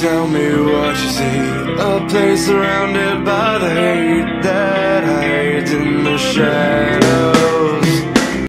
tell me what you see. A place surrounded by the hate that hides in the shadows.